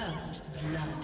First blood.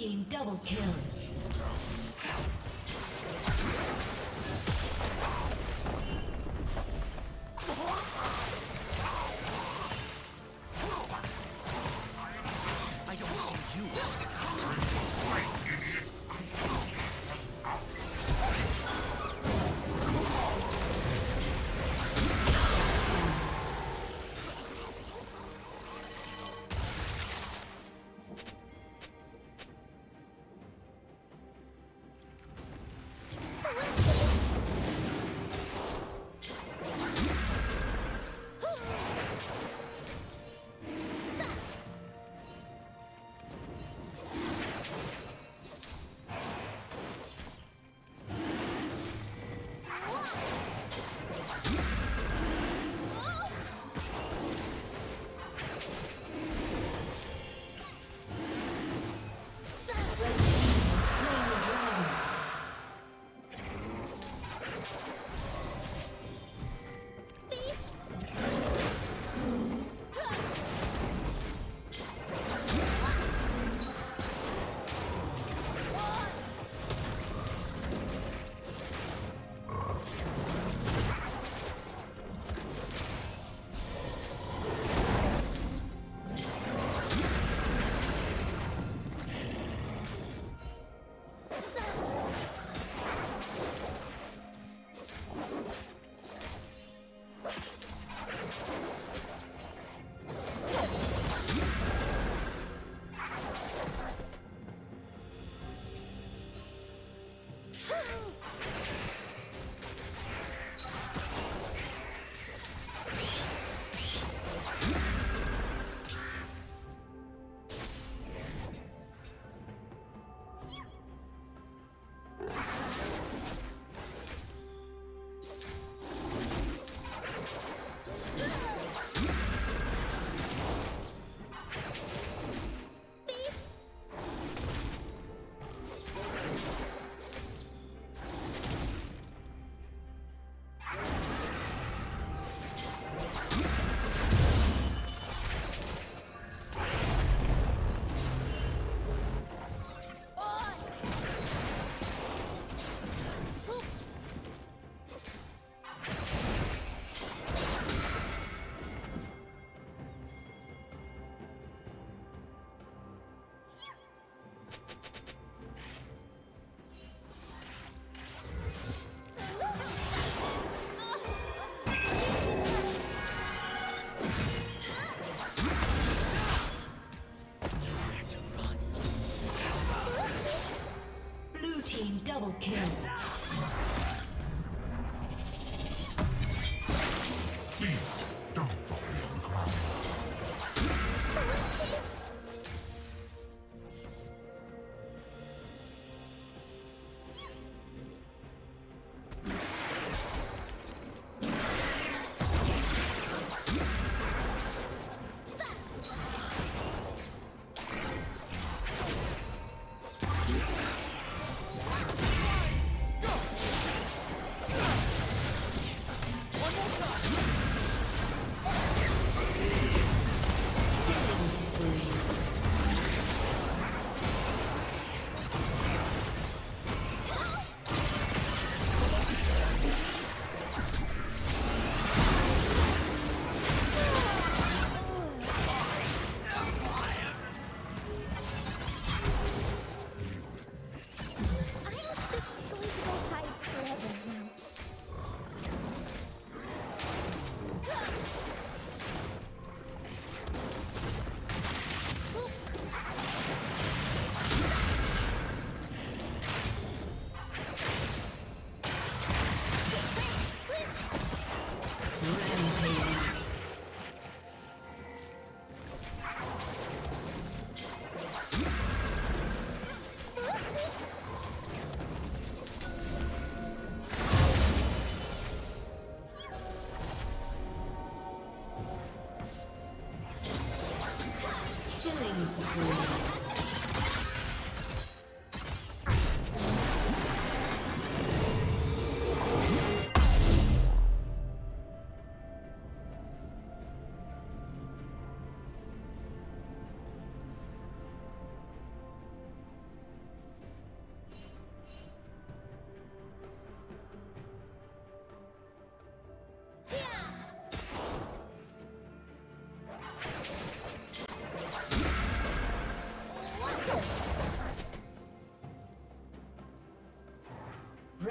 Team double kill.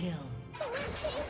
Kill.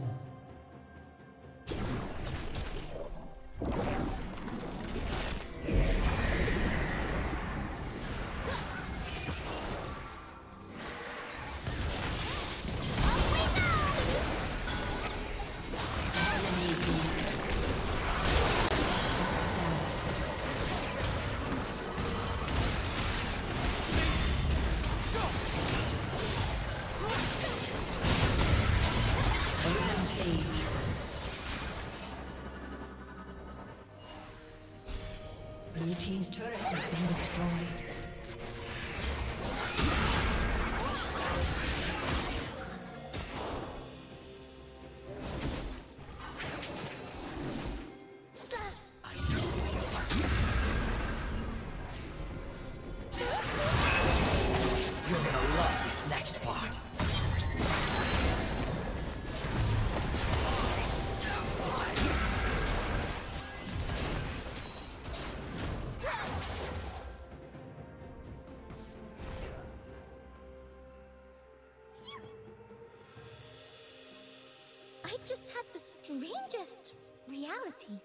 I just had the strangest reality.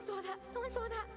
锁他，都锁他。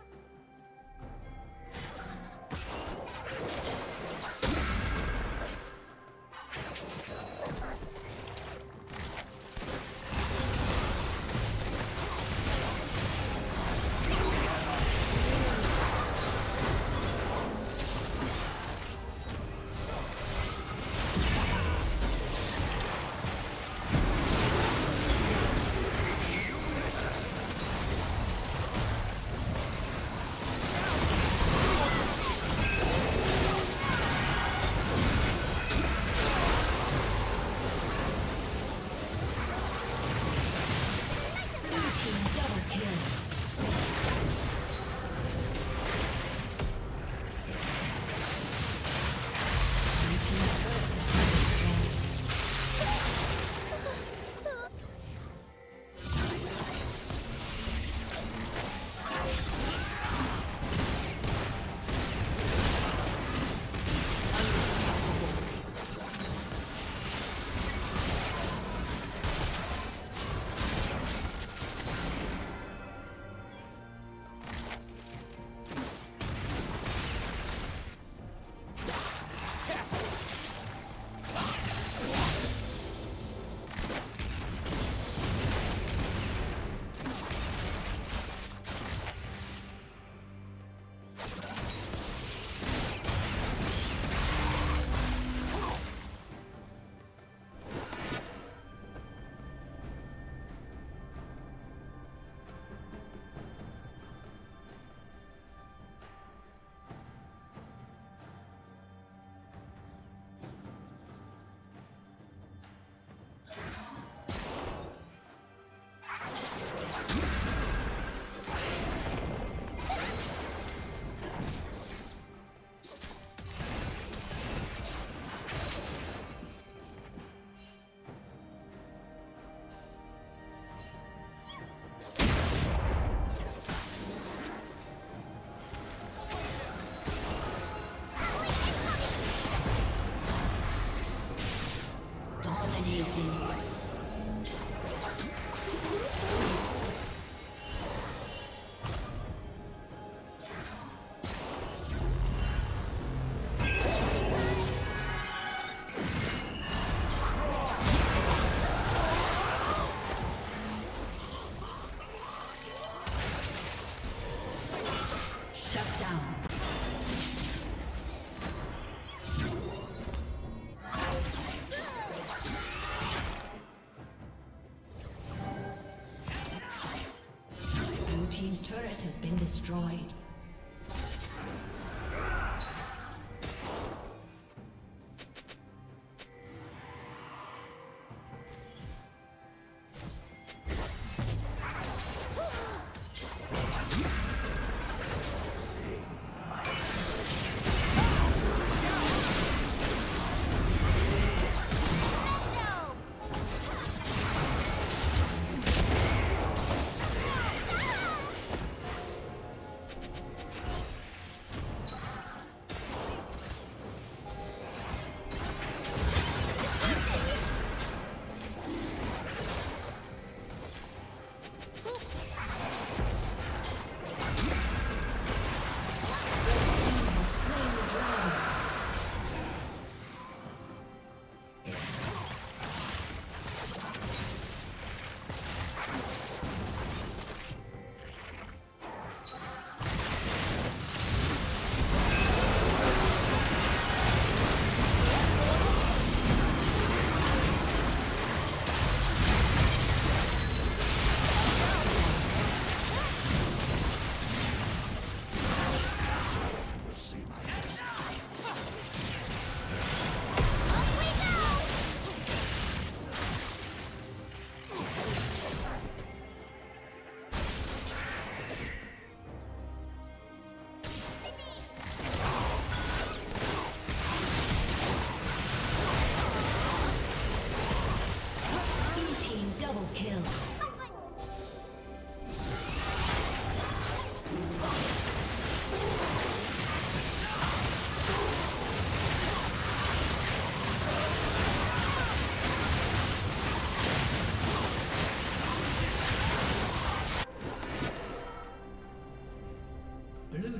Destroyed.